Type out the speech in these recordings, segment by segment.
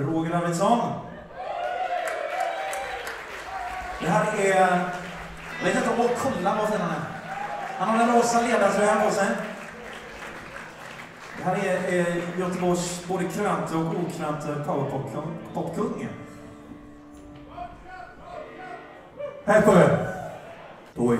Roger Arvidsson. Det här är... Jag vet inte, åh kolla vad fin han är. Han har den rosa ledartröjan på sig. Det här är eh, Göteborgs både krönte och okrönte powerpopkung. Hej på er! Då är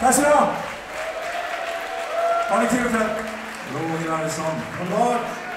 Tack så du ha! Ha det kul ikväll. Roger Andersson.